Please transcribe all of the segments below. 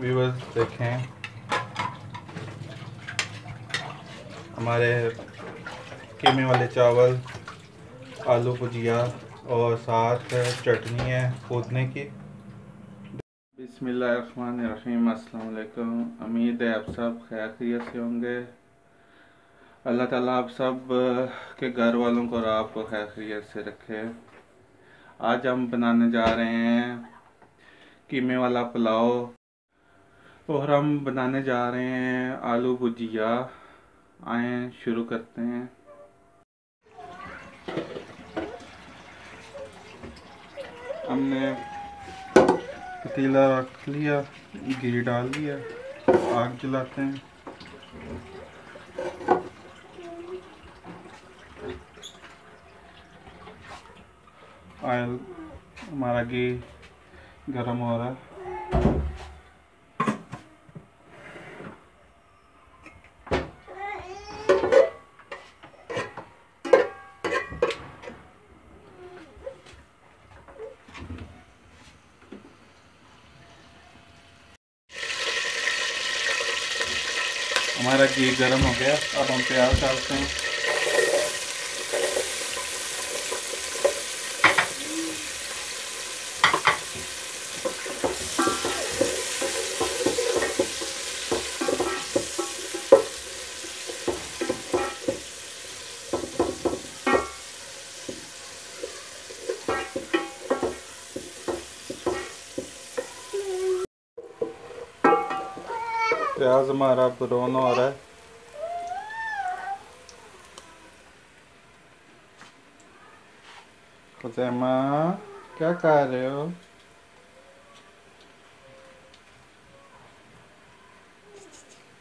Viewers देखें। हमारे कीमे वाले चावल, आलू भुजिया और साथ चटनी है पुदने की। बिसमीम अस्सलाम उम्मीद है आप सब खैर खैरियत से होंगे। अल्लाह ताला आप सब के घर वालों को और आपको खैर खैरियत से रखे। आज हम बनाने जा रहे हैं कीमे वाला पुलाव। और हम बनाने जा रहे हैं, आलू भुजिया। आए, शुरू करते हैं। हमने पतीला रख लिया, घी डाल दिया, आग जलाते हैं। ऑयल हमारा घी गर्म हो रहा है। हमारा घी गर्म हो गया। अब हम प्याज डालते हैं। प्याज हमारा ब्राउन हो रहा है। खुजैमा, क्या कर रहे हो?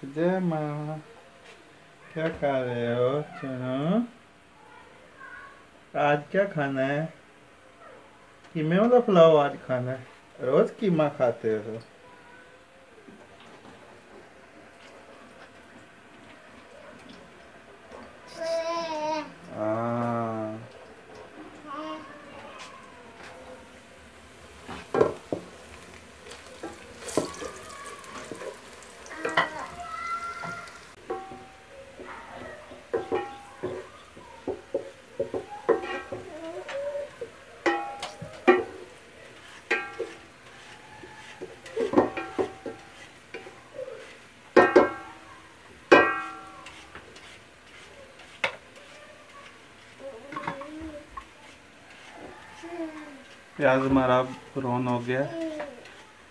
खुजैमा, क्या कर रहे हो? चलो आज क्या खाना है? कीमे वाला पुलाव आज खाना है? रोज कीमा खाते हो? प्याज हमारा ब्राउन हो गया।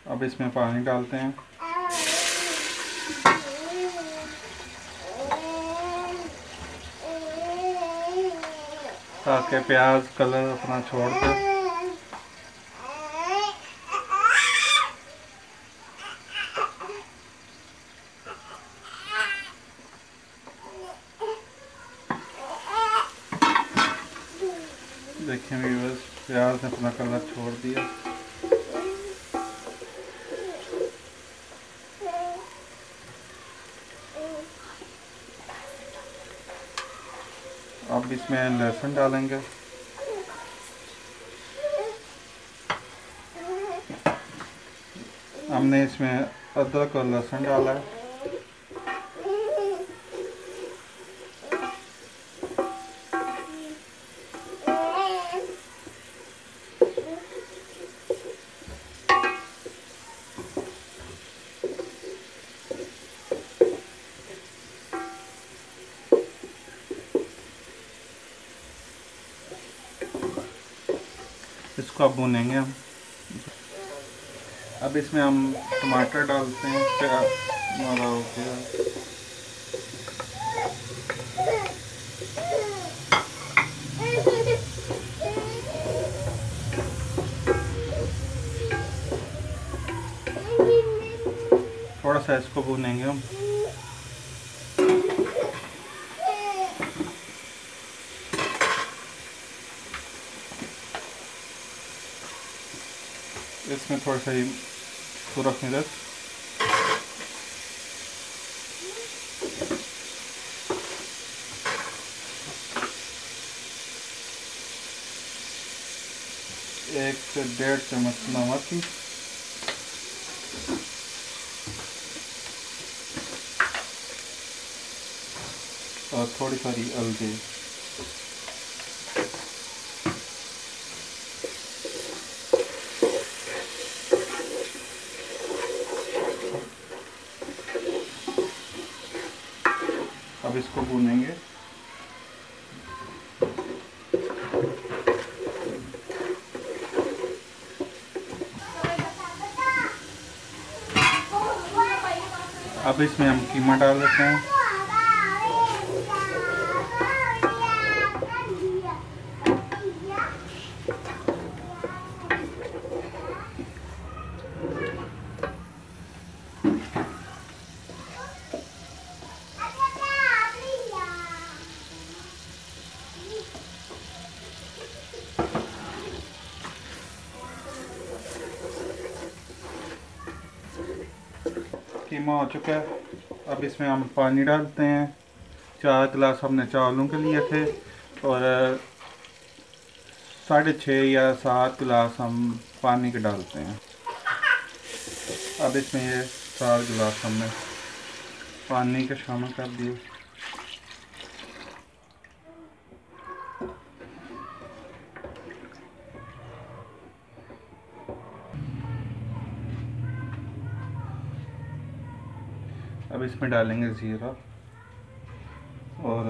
अब इसमें पानी डालते हैं। ताकि प्याज कलर अपना छोड़ दे। इसमें लहसुन डालेंगे। हमने इसमें अदरक और लहसुन डाला है। इसको अब भुनेंगे हम। अब इसमें हम टमाटर डालते हैं प्याज हो गया। थोड़ा सा इसको भुनेंगे हम। इसमें थोड़ा सा ही सूरख मिर्च एक से डेढ़ चम्मच नमक। और थोड़ी सारी हल्दी। अब इसको भूनेंगे अब इसमें हम कीमा डाल देते हैं। कीमा हो चुका है। अब इसमें हम पानी डालते हैं। चार गिलास हमने चावलों के लिए थे और, साढ़े छः या सात गिलास हम पानी के डालते हैं। अब इसमें ये चार गिलास हमने पानी के शामिल कर दिए अब इसमें डालेंगे ज़ीरा और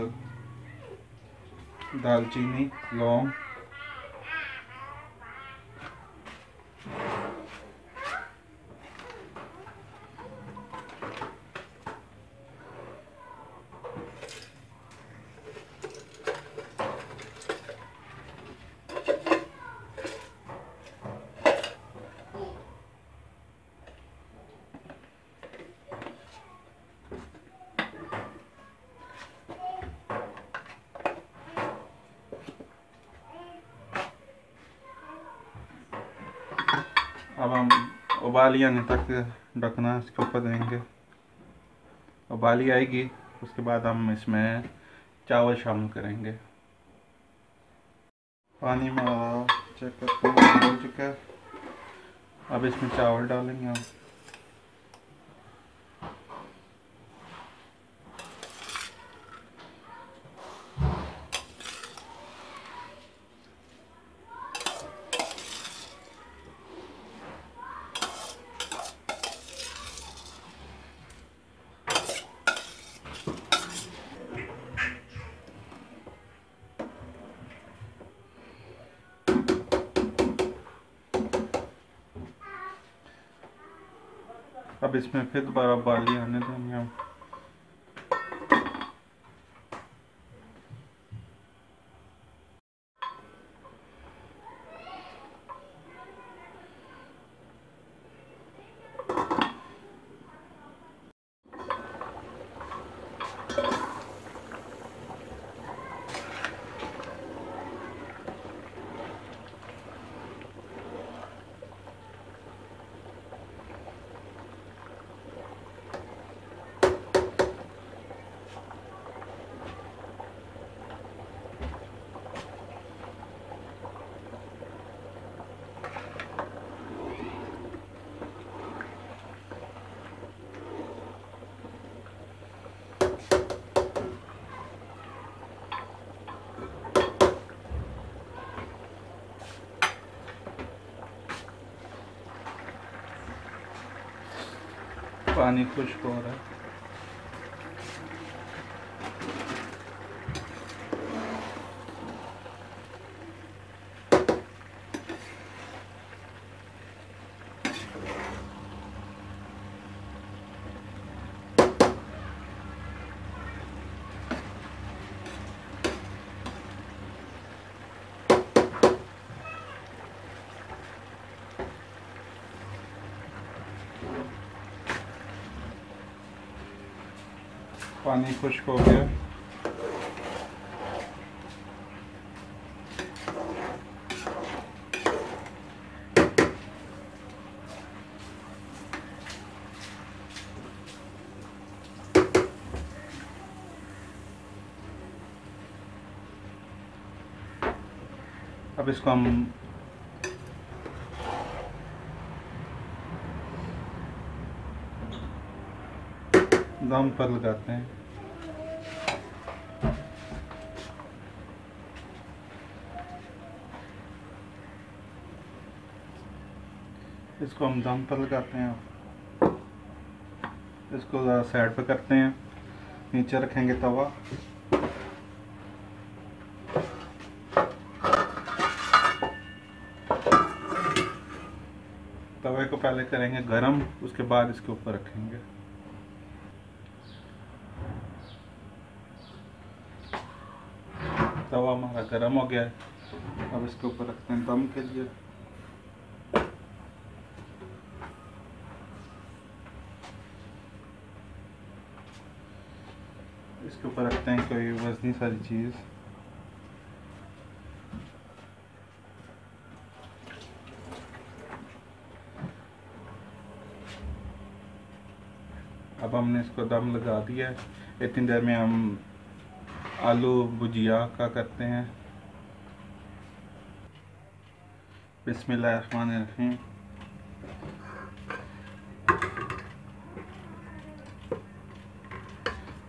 दालचीनी लौंग अब हम उबाली आने तक ढकना इसके ऊपर देंगे। उबाली आएगी, उसके बाद हम इसमें चावल शामिल करेंगे। पानी में चेक हो चुका है। अब इसमें चावल डालेंगे हम। अब इसमें फिर दोबारा बाली आने देंगे हम। पानी खुश्क हो रहा है। पानी खुश्क हो गया। अब इसको हम दाम पर लगाते हैं। इसको हम दम पर लगाते हैं। इसको साइड पर करते हैं। नीचे रखेंगे तवा। तवे को पहले करेंगे गरम, उसके बाद इसके ऊपर रखेंगे। तवा हमारा गरम हो गया है। अब इसके ऊपर रखते हैं दम के लिए। इसके ऊपर रखते हैं कोई वजनी सारी चीज़। अब हमने इसको दम लगा दिया है। इतनी देर में हम आलू भुजिया का करते हैं। बिस्मिल्लाहिर्रहमानिर्रहीम।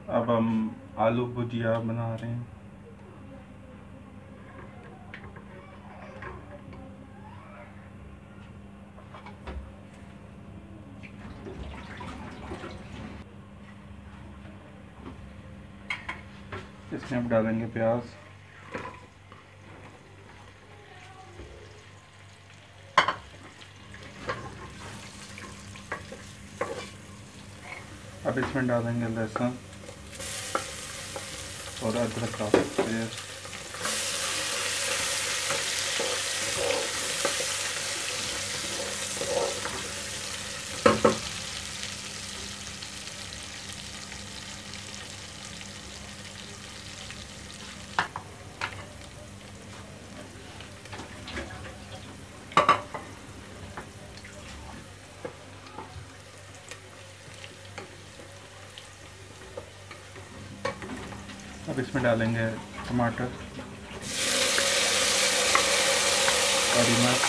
अब हम आलू भुजिया बना रहे हैं। इसमें अब डालेंगे प्याज। अब इसमें डालेंगे लहसुन और अदरक का पेस्ट। अब इसमें डालेंगे टमाटर हरी मिर्च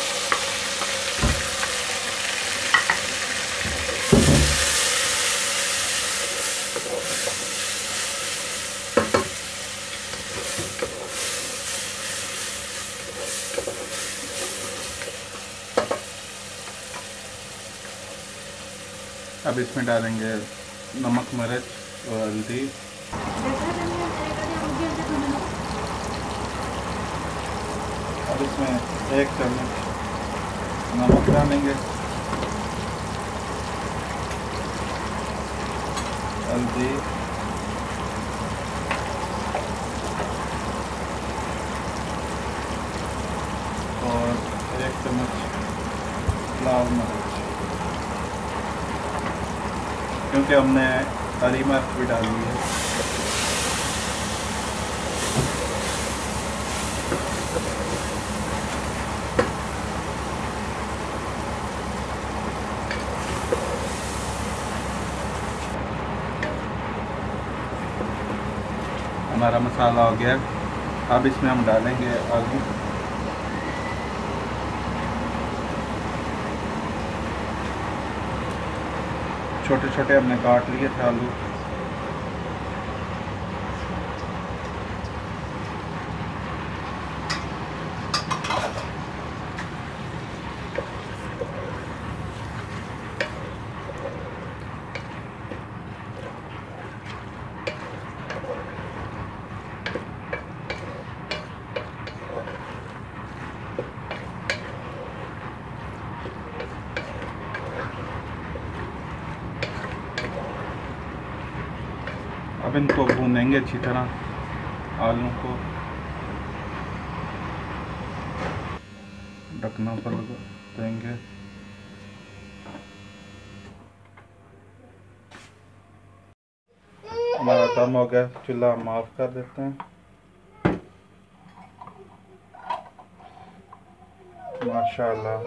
अब इसमें डालेंगे नमक मिर्च और हल्दी। अब इसमें एक चम्मच नमक डालेंगे। हल्दी। और एक चम्मच लाल मिर्च। क्योंकि हमने हरी मिर्च भी डाली है हमारा मसाला हो गया। अब इसमें हम डालेंगे आलू। छोटे छोटे हमने काट लिए थे आलू। अब इनको भूनेंगे अच्छी तरह, आलू को। ढकना पर देंगे। हमारा दम हो गया, चूल्हा हम कर देते हैं। माशाल्लाह,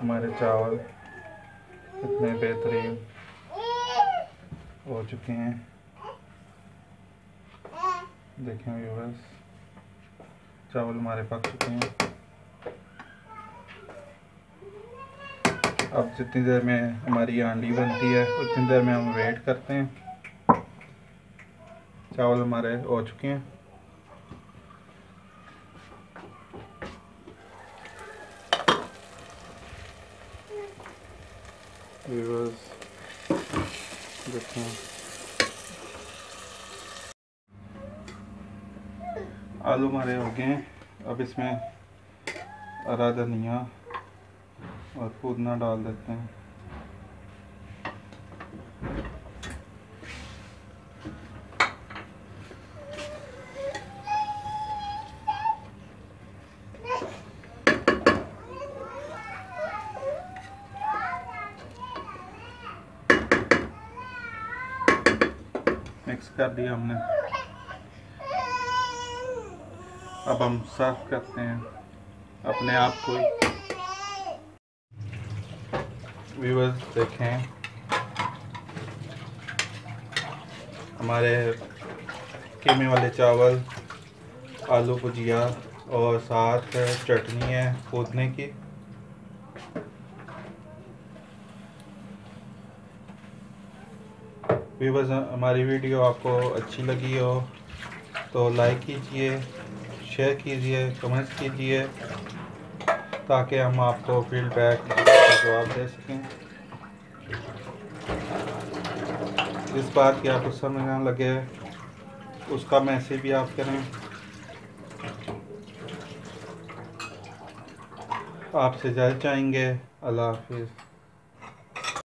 हमारे चावल इतने बेहतरीन हो चुके हैं। देखें व्यूवर्स चावल हमारे पक चुके हैं। अब जितनी देर में हमारी आंडी बनती है, उतनी देर में हम वेट करते हैं। चावल हमारे हो चुके हैं। व्यूअर्स देखें। आलू हमारे हो गए अब इसमें हरा धनिया और पुदना डाल देते हैं। मिक्स कर दिया हमने। अब हम सर्व करते हैं अपने आप को। व्यूअर्स देखें। हमारे कीमे वाले चावल, आलू भुजिया और साथ चटनी है पुदने की। व्यूवर्स हमारी वीडियो आपको अच्छी लगी हो तो लाइक कीजिए। शेयर कीजिए कमेंट्स कीजिए, ताकि हम आपको फीडबैक जवाब दे सकें। इस बात की आपको समझ ना लगे, उसका मैसेज भी आप करें। आपसे जाए चाहेंगे, अल्लाह हाफिज़।